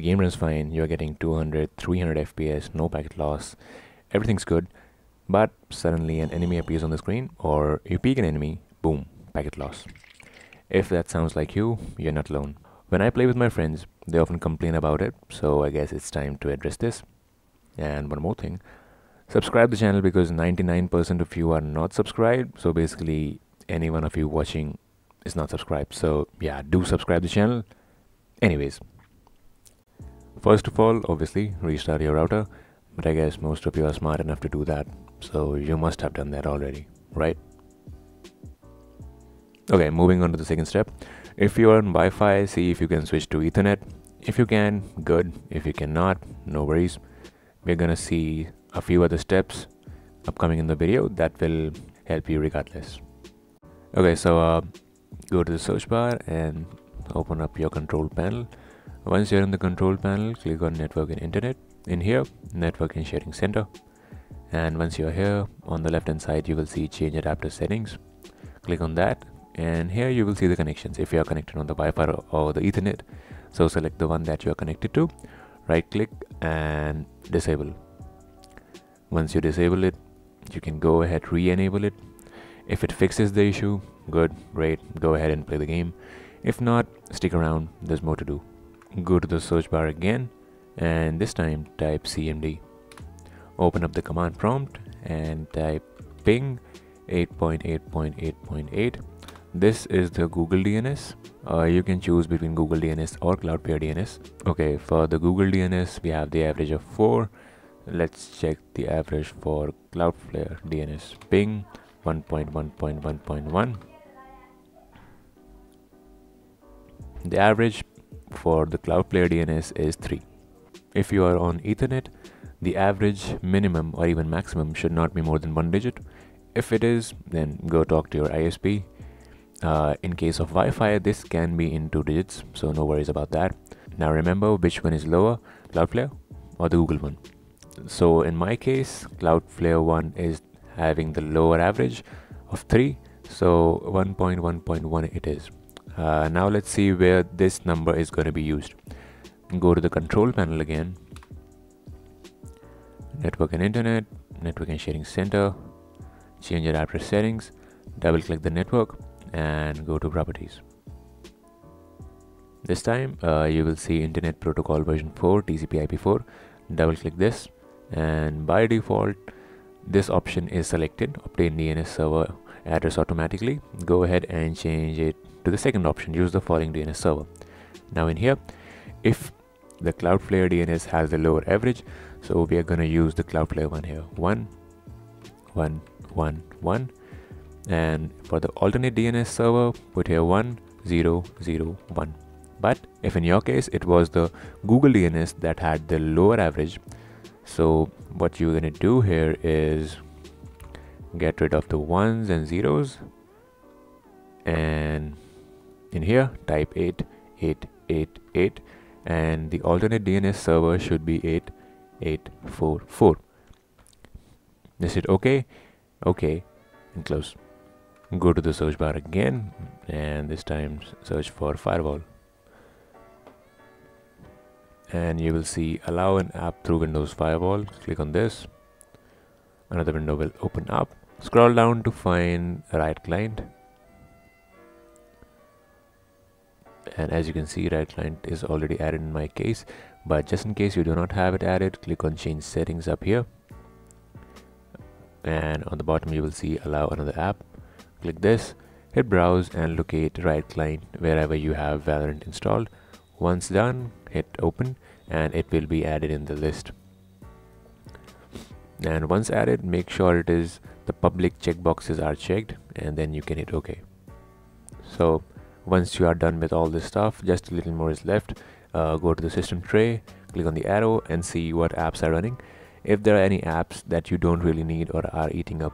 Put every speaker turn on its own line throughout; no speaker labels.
the game runs fine you're getting 200 300 fps no packet loss everything's good but suddenly an enemy appears on the screen or you peek an enemy boom packet loss. If that sounds like you you're not alone. When i play with my friends they often complain about it so i guess it's time to address this. And one more thing subscribe the channel because 99% of you are not subscribed so basically any one of you watching is not subscribed. So yeah do subscribe the channel. Anyways first of all obviously restart your router but i guess most of you are smart enough to do that so you must have done that already right? Okay moving on to the second step. If you are on wi-fi see if you can switch to ethernet. If you can good. If you cannot no worries. We're gonna see a few other steps upcoming in the video that will help you regardless. Okay so uh, go to the search bar and open up your control panel once you're in the control panel click on network and internet in here network and sharing center. And once you're here on the left hand side you will see change adapter settings. Click on that and here you will see the connections. If you are connected on the Wi-Fi or the Ethernet so select the one that you are connected to. Right click and disable. Once you disable it you can go ahead re-enable it. If it fixes the issue good great go ahead and play the game. If not stick around there's more to do go to the search bar again and this time type cmd open up the command prompt and type ping 8.8.8.8 this is the google dns uh, you can choose between google dns or cloudflare dns okay for the google dns we have the average of 4 let's check the average for cloudflare dns ping 1.1.1.1 the average for the cloudflare dns is 3 if you are on ethernet the average minimum or even maximum should not be more than one digit. If it is then go talk to your isp uh, in case of wi-fi this can be in two digits so no worries about that. Now remember which one is lower cloudflare or the google one? So in my case cloudflare 1 is having the lower average of 3 so 1.1.1 it is uh, now let's see where this number is going to be used. Go to the control panel again. Network and internet network and sharing center change your address settings double click the network and go to properties. This time uh, you will see internet protocol version 4 tcp ip4 double click this and by default this option is selected. Obtain DNS server address automatically. Go ahead and change it to the second option use the following DNS server. Now in here if the Cloudflare DNS has the lower average so we are going to use the Cloudflare one here. One one one one. And for the alternate DNS server put here one zero zero one. But if in your case it was the Google DNS that had the lower average so what you're going to do here is get rid of the ones and zeros and in here type 8888 and the alternate DNS server should be 8844 just hit OK OK and close go to the search bar again and this time search for firewall and you will see allow an app through Windows Firewall. Click on this. Another window will open up. Scroll down to find Riot Client. And as you can see, Riot Client is already added in my case. But just in case you do not have it added, click on change settings up here. And on the bottom, you will see allow another app. Click this, hit browse and locate Riot Client wherever you have Valorant installed. Once done, hit open and it will be added in the list and once added make sure it is the public checkboxes are checked and then you can hit ok so once you are done with all this stuff just a little more is left. Uh, go to the system tray click on the arrow and see what apps are running. If there are any apps that you don't really need or are eating up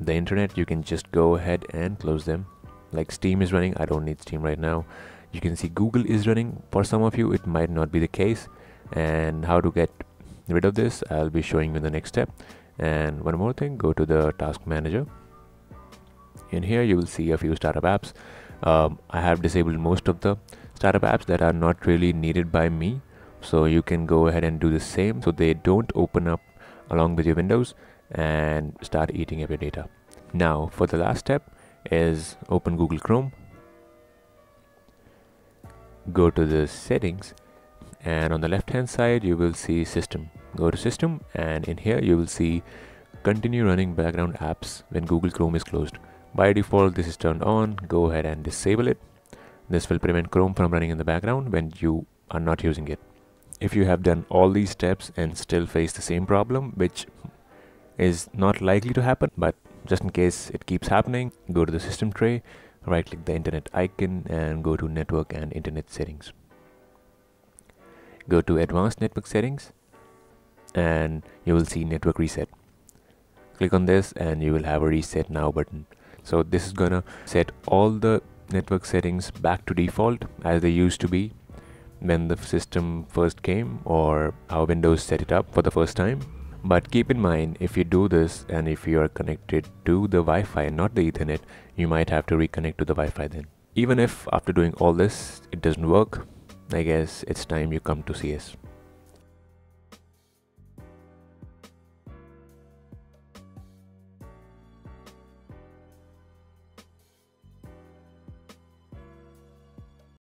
the internet you can just go ahead and close them. Like steam is running. I don't need steam right now. You can see Google is running. For some of you it might not be the case. And how to get rid of this I'll be showing you in the next step. And one more thing go to the task manager. In here you will see a few startup apps um, I have disabled most of the startup apps that are not really needed by me. So you can go ahead and do the same. So they don't open up along with your windows and start eating up your data. Now for the last step is open Google Chrome. Go to the settings and on the left hand side you will see system. Go to system and in here you will see continue running background apps when Google Chrome is closed by default this is turned on. Go ahead and disable it. This will prevent Chrome from running in the background when you are not using it. If you have done all these steps and still face the same problem which is not likely to happen but just in case it keeps happening go to the system tray right click the internet icon and go to network and internet settings. Go to advanced network settings and you will see network reset. Click on this and you will have a reset now button so this is gonna set all the network settings back to default as they used to be when the system first came or how Windows set it up for the first time. But keep in mind if you do this and if you are connected to the Wi-Fi not the Ethernet you might have to reconnect to the Wi-Fi then. Even if after doing all this it doesn't work I guess it's time you come to CS